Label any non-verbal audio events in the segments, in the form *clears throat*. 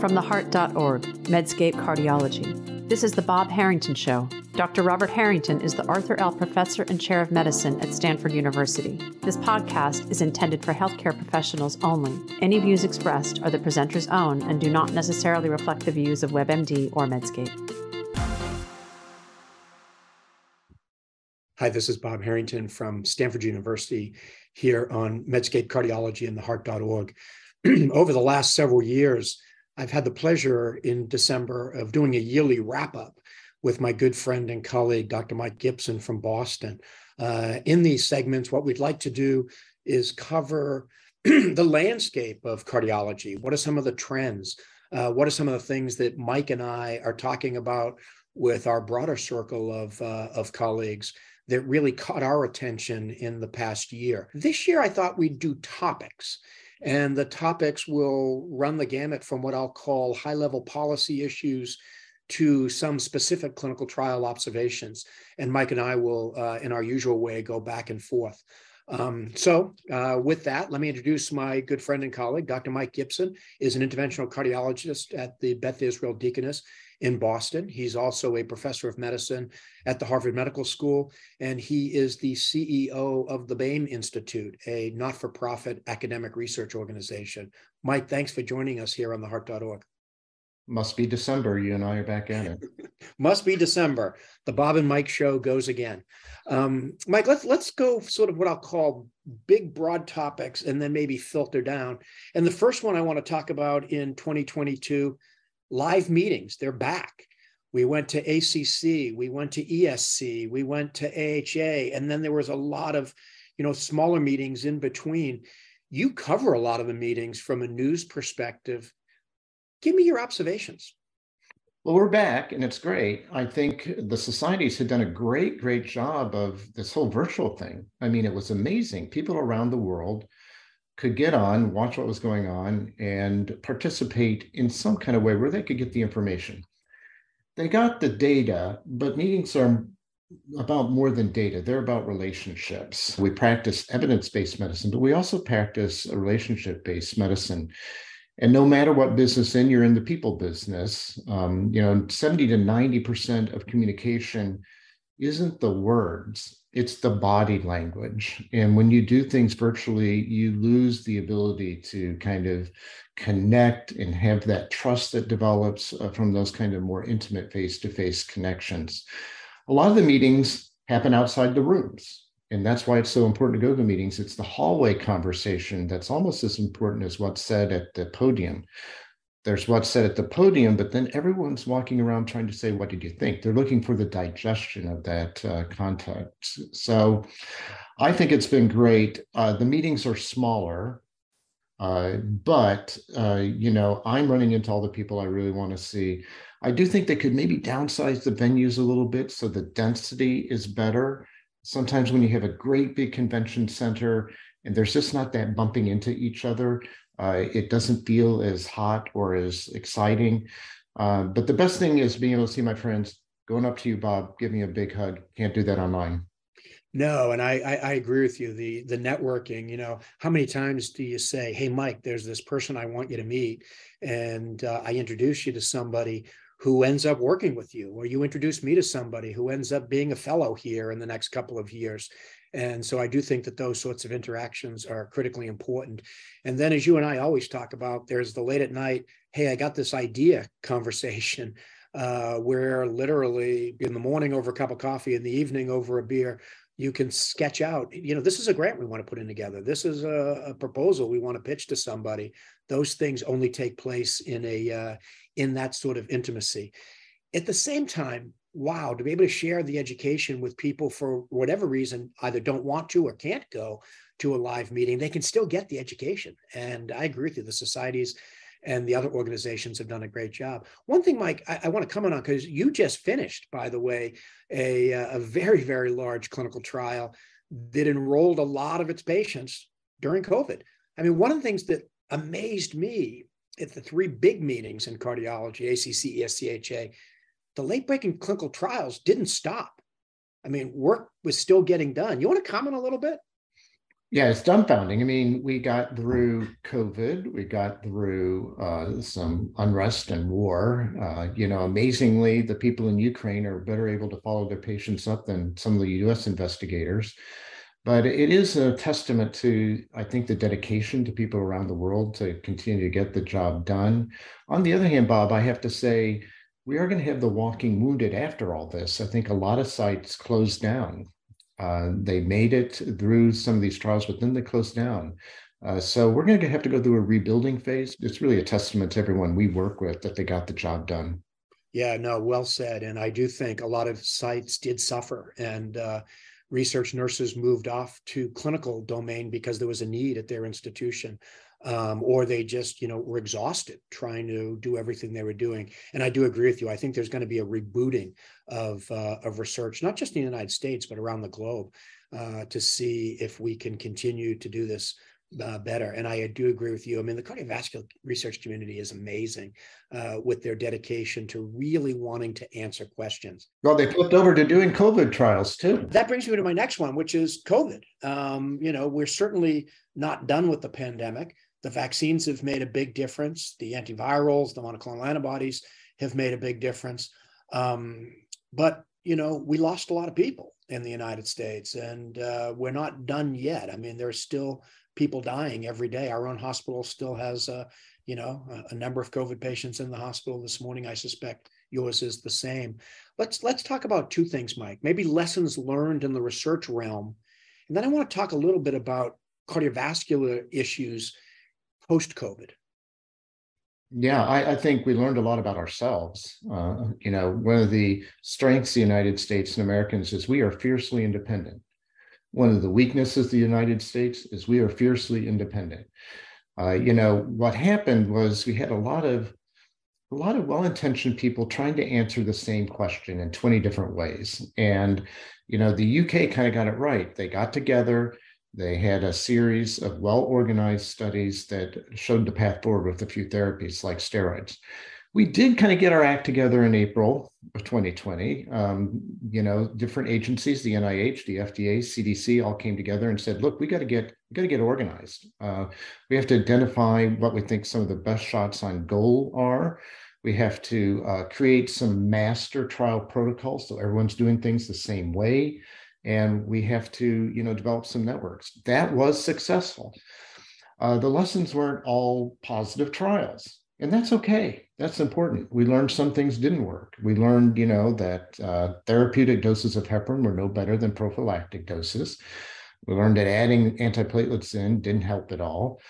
From theheart.org, Medscape Cardiology. This is the Bob Harrington Show. Dr. Robert Harrington is the Arthur L. Professor and Chair of Medicine at Stanford University. This podcast is intended for healthcare professionals only. Any views expressed are the presenter's own and do not necessarily reflect the views of WebMD or Medscape. Hi, this is Bob Harrington from Stanford University here on Medscape Cardiology and theheart.org. *clears throat* Over the last several years, I've had the pleasure in December of doing a yearly wrap up with my good friend and colleague, Dr. Mike Gibson from Boston. Uh, in these segments, what we'd like to do is cover *clears throat* the landscape of cardiology. What are some of the trends? Uh, what are some of the things that Mike and I are talking about with our broader circle of, uh, of colleagues that really caught our attention in the past year? This year, I thought we'd do topics. And the topics will run the gamut from what I'll call high level policy issues to some specific clinical trial observations. And Mike and I will, uh, in our usual way, go back and forth. Um, so, uh, with that, let me introduce my good friend and colleague, Dr. Mike Gibson, is an interventional cardiologist at the Beth Israel Deaconess in Boston. He's also a professor of medicine at the Harvard Medical School, and he is the CEO of the Baim Institute, a not for profit academic research organization. Mike, thanks for joining us here on the heart.org. Must be December. You and I are back at it. *laughs* Must be December. The Bob and Mike show goes again. Um, Mike, let's let's go sort of what I'll call big, broad topics, and then maybe filter down. And the first one I want to talk about in 2022 live meetings. They're back. We went to ACC, we went to ESC, we went to AHA, and then there was a lot of, you know, smaller meetings in between. You cover a lot of the meetings from a news perspective. Give me your observations. Well, we're back and it's great. I think the societies had done a great, great job of this whole virtual thing. I mean, it was amazing. People around the world could get on, watch what was going on, and participate in some kind of way where they could get the information. They got the data, but meetings are about more than data. They're about relationships. We practice evidence based medicine, but we also practice relationship based medicine. And no matter what business in, you're in the people business. Um, you know, 70 to 90% of communication isn't the words, it's the body language. And when you do things virtually, you lose the ability to kind of connect and have that trust that develops uh, from those kind of more intimate face to face connections. A lot of the meetings happen outside the rooms. And that's why it's so important to go to meetings. It's the hallway conversation that's almost as important as what's said at the podium there's what's said at the podium, but then everyone's walking around trying to say, What did you think? They're looking for the digestion of that uh, context. So I think it's been great. Uh, the meetings are smaller, uh, but uh, you know, I'm running into all the people I really want to see. I do think they could maybe downsize the venues a little bit so the density is better. Sometimes when you have a great big convention center and there's just not that bumping into each other, uh, it doesn't feel as hot or as exciting. Uh, but the best thing is being able to see my friends going up to you, Bob, give me a big hug. Can't do that online. No, and I, I, I agree with you. The the networking, you know, how many times do you say, "Hey, Mike, there's this person I want you to meet," and uh, I introduce you to somebody who ends up working with you, or you introduce me to somebody who ends up being a fellow here in the next couple of years. And so I do think that those sorts of interactions are critically important. And then, as you and I always talk about, there's the late at night, hey, I got this idea conversation *laughs* uh, where literally in the morning over a cup of coffee, in the evening over a beer, you can sketch out, you know, this is a grant we want to put in together. This is a, a proposal we want to pitch to somebody. Those things only take place in a uh, in that sort of intimacy. At the same time, wow, to be able to share the education with people for whatever reason, either don't want to or can't go to a live meeting, they can still get the education. And I agree with you, the societies and the other organizations have done a great job. One thing, Mike, I, I want to comment on because you just finished, by the way, a, a very, very large clinical trial that enrolled a lot of its patients during COVID. I mean, one of the things that amazed me at the three big meetings in cardiology, ACC, ESC, AHA, the late breaking clinical trials didn't stop. I mean, work was still getting done. You want to comment a little bit? Yeah, it's dumbfounding. I mean, we got through COVID, we got through uh, some unrest and war. Uh, you know, amazingly, the people in Ukraine are better able to follow their patients up than some of the US investigators. But it is a testament to, I think, the dedication to people around the world to continue to get the job done. On the other hand, Bob, I have to say, we are going to have the walking wounded after all this. I think a lot of sites closed down uh, they made it through some of these trials, but then they closed down. Uh, so we're going to have to go through a rebuilding phase. It's really a testament to everyone we work with that they got the job done. Yeah, no, well said. And I do think a lot of sites did suffer, and uh, research nurses moved off to clinical domain because there was a need at their institution um, or they just you know were exhausted trying to do everything they were doing. And I do agree with you. I think there's going to be a rebooting of uh, of research, not just in the United States but around the globe, uh, to see if we can continue to do this uh, better. And I do agree with you. I mean, the cardiovascular research community is amazing uh, with their dedication to really wanting to answer questions. Well, they flipped over to doing COVID trials too. That brings me to my next one, which is COVID. Um, you know, we're certainly not done with the pandemic. The vaccines have made a big difference. The antivirals, the monoclonal antibodies have made a big difference. Um, but you know, we lost a lot of people in the United States, and uh, we're not done yet. I mean, there's still people dying every day. Our own hospital still has, uh, you know, a, a number of COVID patients in the hospital this morning. I suspect yours is the same. Let's let's talk about two things, Mike. Maybe lessons learned in the research realm, and then I want to talk a little bit about cardiovascular issues post COVID? Yeah, I, I, think we learned a lot about ourselves. Uh, you know, one of the strengths of the United States and Americans is we are fiercely independent. One of the weaknesses of the United States is we are fiercely independent. Uh, you know, what happened was we had a lot of a lot of well-intentioned people trying to answer the same question in 20 different ways. And, you know, the UK kind of got it right. They got together, they had a series of well organized studies that showed the path forward with a few therapies like steroids. We did kind of get our act together in April of 2020. Um, you know, different agencies, the NIH, the FDA, CDC, all came together and said, "Look, we got to get we got to get organized. Uh, we have to identify what we think some of the best shots on goal are. We have to uh, create some master trial protocols so everyone's doing things the same way and we have to you know develop some networks. That was successful. Uh, the lessons weren't all positive trials and that's okay. That's important. We learned some things didn't work. We learned you know that uh, therapeutic doses of heparin were no better than prophylactic doses. We learned that adding antiplatelets in didn't help at all.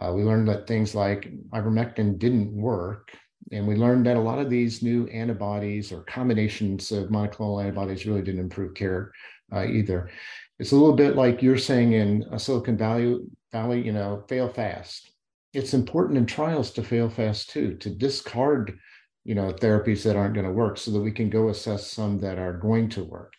Uh, we learned that things like ivermectin didn't work and we learned that a lot of these new antibodies or combinations of monoclonal antibodies really didn't improve care uh, either. It's a little bit like you're saying in uh, Silicon Valley, Valley, you know, fail fast. It's important in trials to fail fast too, to discard, you know, therapies that aren't going to work so that we can go assess some that are going to work.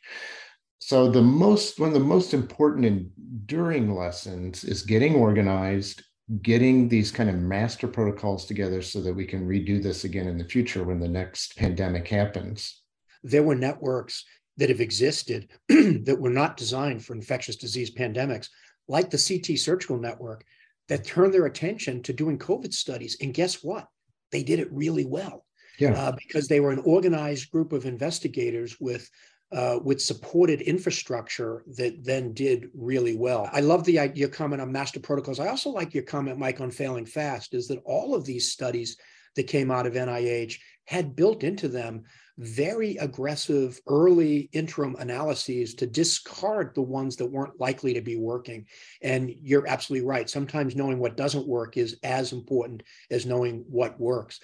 So the most one of the most important enduring lessons is getting organized, getting these kind of master protocols together so that we can redo this again in the future when the next pandemic happens. There were networks that have existed *clears throat* that were not designed for infectious disease pandemics, like the CT Surgical Network, that turned their attention to doing COVID studies. And guess what? They did it really well. Yeah. Uh, because they were an organized group of investigators with uh, with supported infrastructure that then did really well. I love the your comment on master protocols. I also like your comment, Mike, on failing fast. Is that all of these studies that came out of NIH had built into them very aggressive early interim analyses to discard the ones that weren't likely to be working. And you're absolutely right. Sometimes knowing what doesn't work is as important as knowing what works.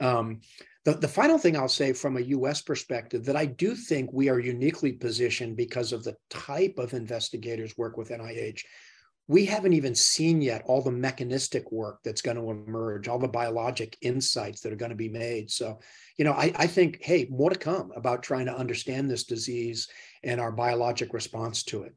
Um, the, the final thing I'll say from a US perspective that I do think we are uniquely positioned because of the type of investigators work with NIH we haven't even seen yet all the mechanistic work that's going to emerge, all the biologic insights that are going to be made. So, you know, I, I, think, hey, more to come about trying to understand this disease and our biologic response to it.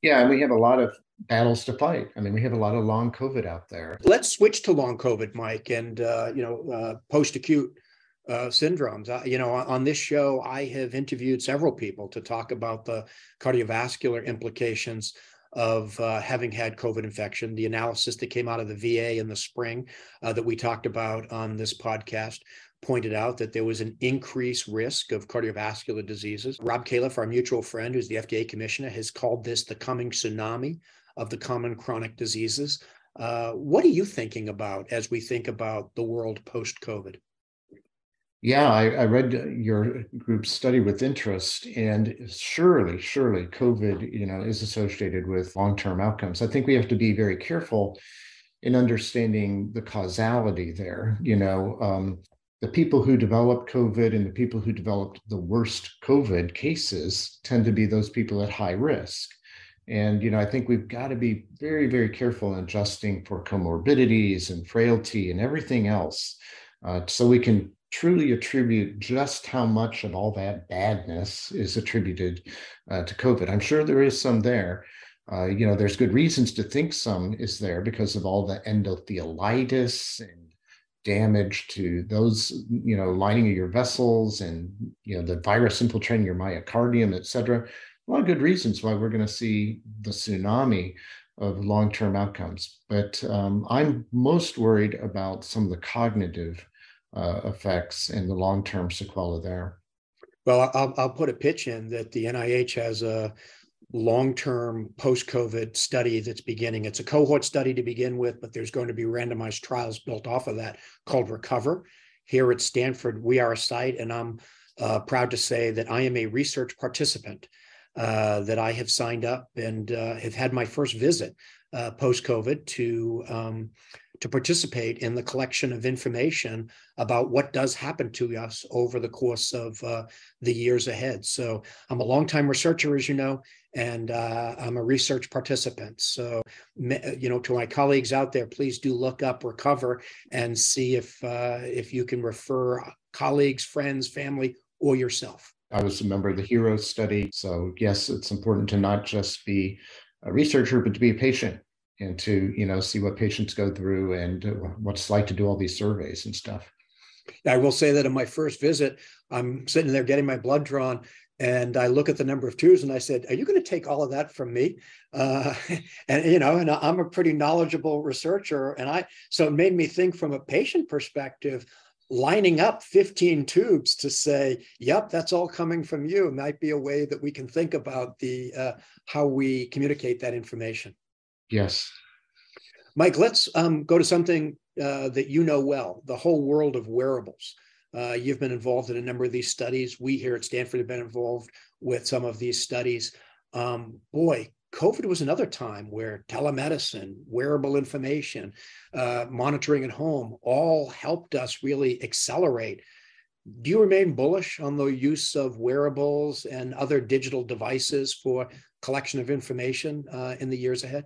Yeah, and we have a lot of battles to fight. I mean, we have a lot of long COVID out there. Let's switch to long COVID, Mike, and uh, you know, uh, post-acute uh, syndromes. Uh, you know, on this show, I have interviewed several people to talk about the cardiovascular implications of uh, having had COVID infection. The analysis that came out of the VA in the spring uh, that we talked about on this podcast pointed out that there was an increased risk of cardiovascular diseases. Rob Califf, our mutual friend, who's the FDA commissioner, has called this the coming tsunami of the common chronic diseases. Uh, what are you thinking about as we think about the world post COVID? Yeah, I, I, read your group's study with interest, and surely, surely, COVID, you know, is associated with long-term outcomes. I think we have to be very careful in understanding the causality there. You know, um, the people who developed COVID and the people who developed the worst COVID cases tend to be those people at high risk. And you know, I think we've got to be very, very careful in adjusting for comorbidities and frailty and everything else, uh, so we can truly attribute just how much of all that badness is attributed uh, to COVID. I'm sure there is some there. Uh, you know, there's good reasons to think some is there because of all the endotheliitis and damage to those, you know, lining of your vessels and, you know, the virus infiltrating your myocardium, et cetera. A lot of good reasons why we're going to see the tsunami of long-term outcomes. But um, I'm most worried about some of the cognitive uh, effects and the long-term sequelae there. Well, I'll, I'll put a pitch in that the NIH has a long-term post-COVID study that's beginning. It's a cohort study to begin with, but there's going to be randomized trials built off of that called Recover. Here at Stanford, we are a site, and I'm uh, proud to say that I am a research participant. Uh, that I have signed up and uh, have had my first visit uh, post-COVID to um, to participate in the collection of information about what does happen to us over the course of uh, the years ahead. So I'm a longtime researcher, as you know, and uh, I'm a research participant. So, you know, to my colleagues out there, please do look up Recover and see if uh, if you can refer colleagues, friends, family, or yourself. I was a member of the HEROES study. So, yes, it's important to not just be a researcher, but to be a patient and to you know see what patients go through and what it's like to do all these surveys and stuff. I will say that in my first visit i'm sitting there getting my blood drawn and i look at the number of tubes and i said are you going to take all of that from me? Uh, *laughs* and you know and i'm a pretty knowledgeable researcher and i so it made me think from a patient perspective lining up 15 tubes to say yep that's all coming from you might be a way that we can think about the uh, how we communicate that information Yes. Mike, let's um, go to something uh, that you know well the whole world of wearables. Uh, you've been involved in a number of these studies. We here at Stanford have been involved with some of these studies. Um, boy, COVID was another time where telemedicine, wearable information, uh, monitoring at home all helped us really accelerate. Do you remain bullish on the use of wearables and other digital devices for collection of information uh, in the years ahead?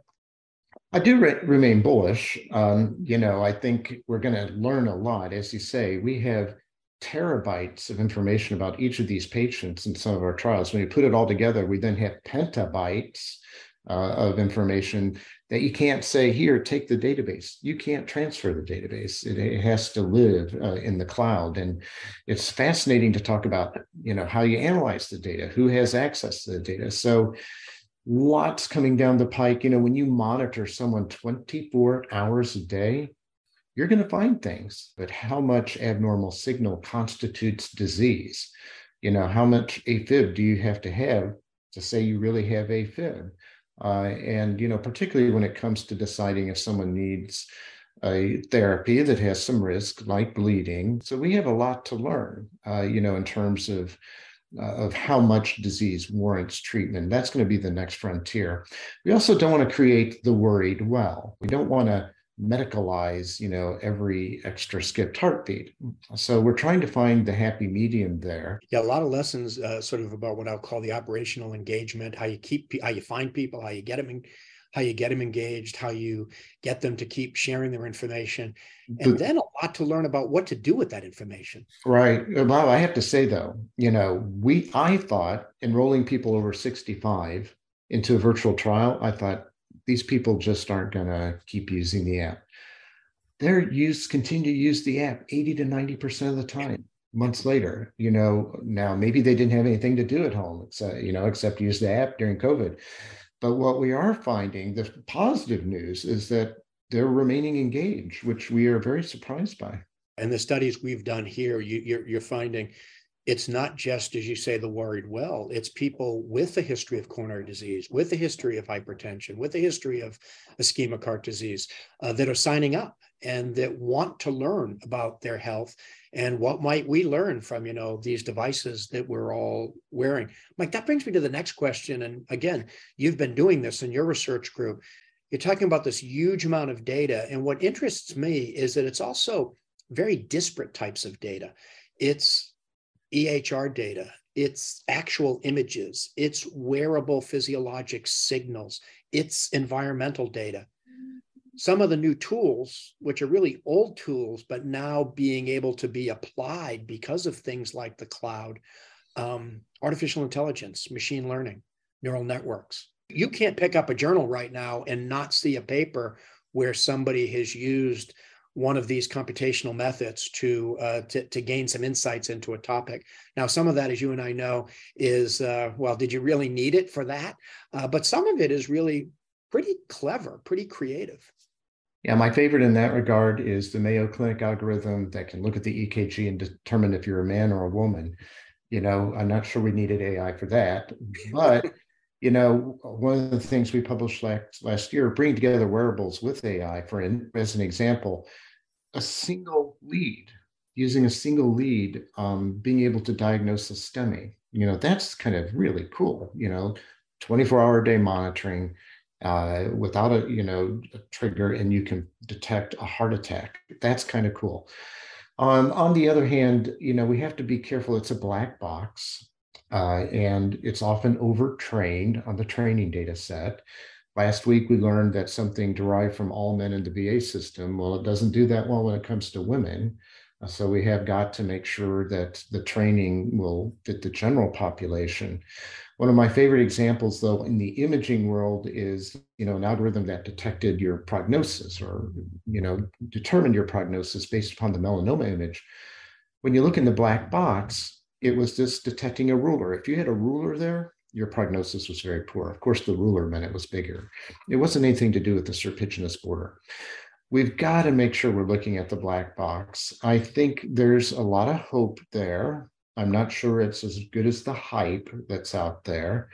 I do re- remain bullish. Um, you know, I think we're going to learn a lot. As you say, we have terabytes of information about each of these patients in some of our trials. When you put it all together, we then have petabytes uh, of information that you can't say, here, take the database. You can't transfer the database. It, it has to live uh, in the cloud. And it's fascinating to talk about, you know, how you analyze the data, who has access to the data. So lots coming down the pike. You know, when you monitor someone 24 hours a day, you're going to find things, but how much abnormal signal constitutes disease? You know, how much AFib do you have to have to say you really have AFib? Uh, and, you know, particularly when it comes to deciding if someone needs a therapy that has some risk, like bleeding. So we have a lot to learn, uh, you know, in terms of of how much disease warrants treatment. That's going to be the next frontier. We also don't want to create the worried well. We don't want to medicalize, you know, every extra skipped heartbeat. So we're trying to find the happy medium there. Yeah, a lot of lessons, uh, sort of about what I'll call the operational engagement, how you keep, how you find people, how you get them how you get them engaged, how you get them to keep sharing their information, and then a lot to learn about what to do with that information. Right. Uh, well, I have to say though, you know, we I thought enrolling people over 65 into a virtual trial, I thought these people just aren't going to keep using the app. They're use continue to use the app 80 to 90% of the time. Months later, you know, now maybe they didn't have anything to do at home, except, you know, except use the app during COVID But what we are finding, the positive news is that they're remaining engaged, which we are very surprised by. And the studies we've done here, you, you're, you're finding it's not just, as you say, the worried well, it's people with a history of coronary disease, with a history of hypertension, with a history of ischemic heart disease uh, that are signing up and that want to learn about their health and what might we learn from you know these devices that we're all wearing? Mike that brings me to the next question and again you've been doing this in your research group. You're talking about this huge amount of data and what interests me is that it's also very disparate types of data. It's EHR data, it's actual images, it's wearable physiologic signals, it's environmental data. Some of the new tools, which are really old tools, but now being able to be applied because of things like the cloud, um, artificial intelligence, machine learning, neural networks. You can't pick up a journal right now and not see a paper where somebody has used one of these computational methods to, uh, to, to gain some insights into a topic. Now, some of that, as you and I know, is uh, well, did you really need it for that? Uh, but some of it is really pretty clever, pretty creative. Yeah, my favorite in that regard is the Mayo Clinic algorithm that can look at the EKG and determine if you're a man or a woman. You know, I'm not sure we needed AI for that, but *laughs* you know, one of the things we published last, last year, bringing together wearables with AI, for as an example, a single lead, using a single lead, um, being able to diagnose a STEMI, you know, that's kind of really cool, you know, 24 hour day monitoring uh, without a, you know, a trigger and you can detect a heart attack. That's kind of cool. Um, on the other hand, you know, we have to be careful. It's a black box uh, and it's often overtrained on the training data set. Last week, we learned that something derived from all men in the VA system, well, it doesn't do that well when it comes to women. Uh, so we have got to make sure that the training will fit the general population. One of my favorite examples, though, in the imaging world is, you know, an algorithm that detected your prognosis or, you know, determined your prognosis based upon the melanoma image. When you look in the black box, it was just detecting a ruler. If you had a ruler there, your prognosis was very poor. Of course, the ruler meant it was bigger. It wasn't anything to do with the serpiginous border. We've got to make sure we're looking at the black box. I think there's a lot of hope there. I'm not sure it's as good as the hype that's out there.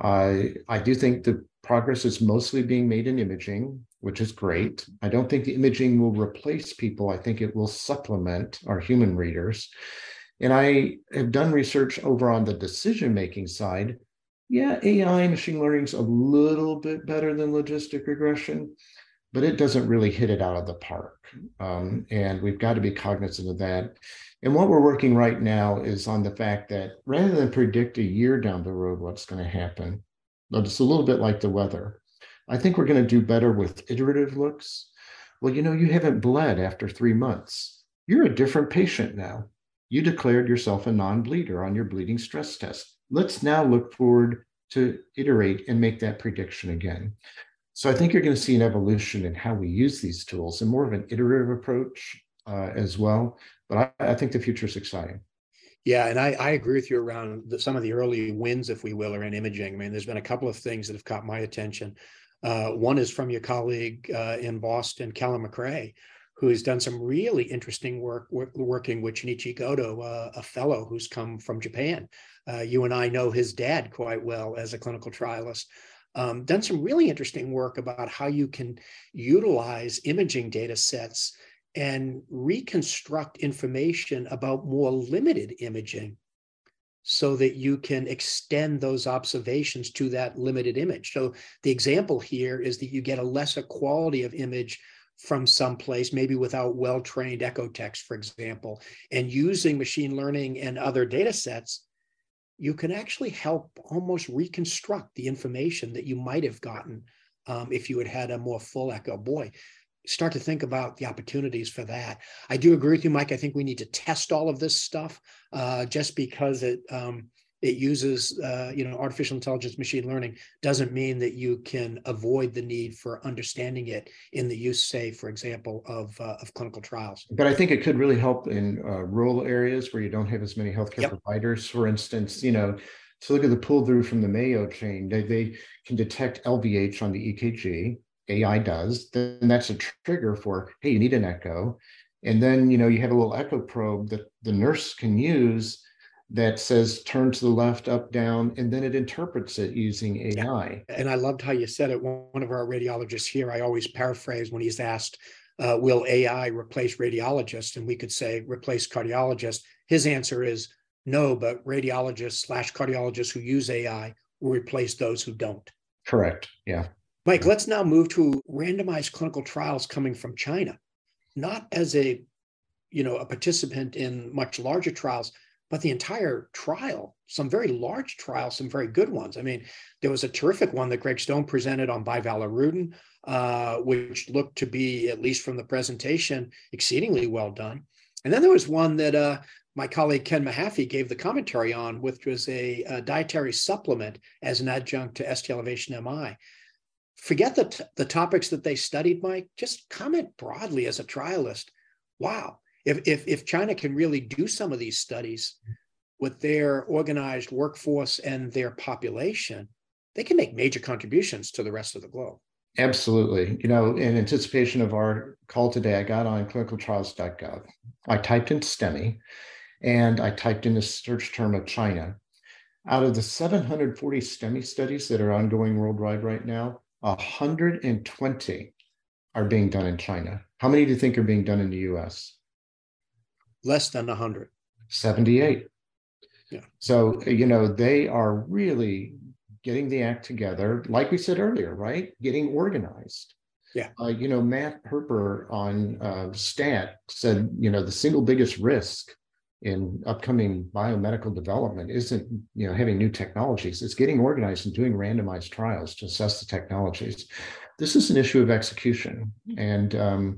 I I do think the progress is mostly being made in imaging, which is great. I don't think the imaging will replace people. I think it will supplement our human readers. And I have done research over on the decision making side yeah, AI machine learning is a little bit better than logistic regression, but it doesn't really hit it out of the park. Um, and we've got to be cognizant of that. And what we're working right now is on the fact that rather than predict a year down the road what's going to happen, but it's a little bit like the weather. I think we're going to do better with iterative looks. Well, you know, you haven't bled after three months. You're a different patient now. You declared yourself a non bleeder on your bleeding stress test let's now look forward to iterate and make that prediction again. So I think you're going to see an evolution in how we use these tools and more of an iterative approach uh, as well. But I, I, think the future is exciting. Yeah, and I, I agree with you around the, some of the early wins, if we will, are in imaging. I mean, there's been a couple of things that have caught my attention. Uh, one is from your colleague uh, in Boston, Calum MacRae, who has done some really interesting work, work working with Shinichi Goto, uh, a fellow who's come from Japan. Uh, you and I know his dad quite well as a clinical trialist. Um, done some really interesting work about how you can utilize imaging data sets and reconstruct information about more limited imaging so that you can extend those observations to that limited image. So the example here is that you get a lesser quality of image from someplace, maybe without well-trained echo text, for example, and using machine learning and other data sets, you can actually help almost reconstruct the information that you might have gotten um, if you had had a more full echo. Boy, start to think about the opportunities for that. I do agree with you, Mike. I think we need to test all of this stuff uh, just because it um, it uses uh, you know artificial intelligence machine learning doesn't mean that you can avoid the need for understanding it in the use say for example of uh, of clinical trials but i think it could really help in uh, rural areas where you don't have as many healthcare yep. providers for instance you know So look at the pull through from the Mayo chain. They, they can detect LVH on the EKG. AI does. Then that's a trigger for, hey, you need an echo. And then, you know, you have a little echo probe that the nurse can use that says turn to the left, up, down, and then it interprets it using AI. Yeah. And I loved how you said it. One of our radiologists here, I always paraphrase when he's asked, uh, will AI replace radiologists? And we could say replace cardiologists. His answer is no, but radiologists slash cardiologists who use AI will replace those who don't. Correct. Yeah. Mike, let's now move to randomized clinical trials coming from China, not as a, you know, a participant in much larger trials, but the entire trial, some very large trials, some very good ones. I mean, there was a terrific one that Greg Stone presented on bivalirudin, uh, which looked to be, at least from the presentation, exceedingly well done. And then there was one that uh, my colleague Ken Mahaffey gave the commentary on, which was a, a dietary supplement as an adjunct to ST elevation MI. Forget the, t- the topics that they studied, Mike. Just comment broadly as a trialist. Wow, if, if, if China can really do some of these studies with their organized workforce and their population, they can make major contributions to the rest of the globe. Absolutely. You know, in anticipation of our call today, I got on clinicaltrials.gov. I typed in STEMI and I typed in the search term of China. Out of the 740 STEMI studies that are ongoing worldwide right now, 120 are being done in China. How many do you think are being done in the US? Less than 100 78 yeah. So you know they are really getting the act together like we said earlier right? Getting organized. Yeah. Uh, you know matt herper on uh, stat said you know the single biggest risk in upcoming biomedical development isn't you know having new technologies. It's getting organized and doing randomized trials to assess the technologies. This is an issue of execution. And um,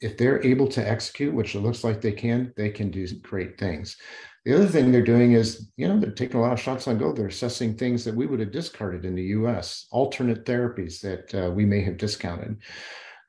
if they're able to execute, which it looks like they can, they can do great things. The other thing they're doing is, you know, they're taking a lot of shots on goal. They're assessing things that we would have discarded in the US, alternate therapies that uh, we may have discounted.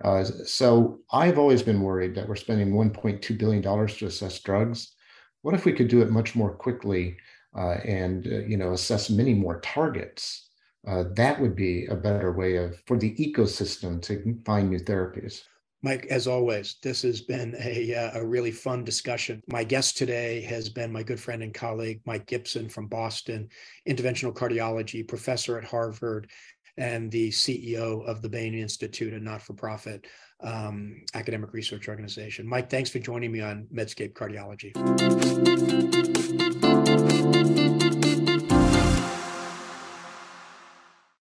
Uh, so I've always been worried that we're spending $1.2 billion to assess drugs. What if we could do it much more quickly uh, and, uh, you know, assess many more targets? Uh, that would be a better way of for the ecosystem to find new therapies. Mike, as always, this has been a, uh, a really fun discussion. My guest today has been my good friend and colleague, Mike Gibson from Boston, interventional cardiology professor at Harvard, and the CEO of the Baim Institute, a not for profit um, academic research organization. Mike, thanks for joining me on Medscape Cardiology.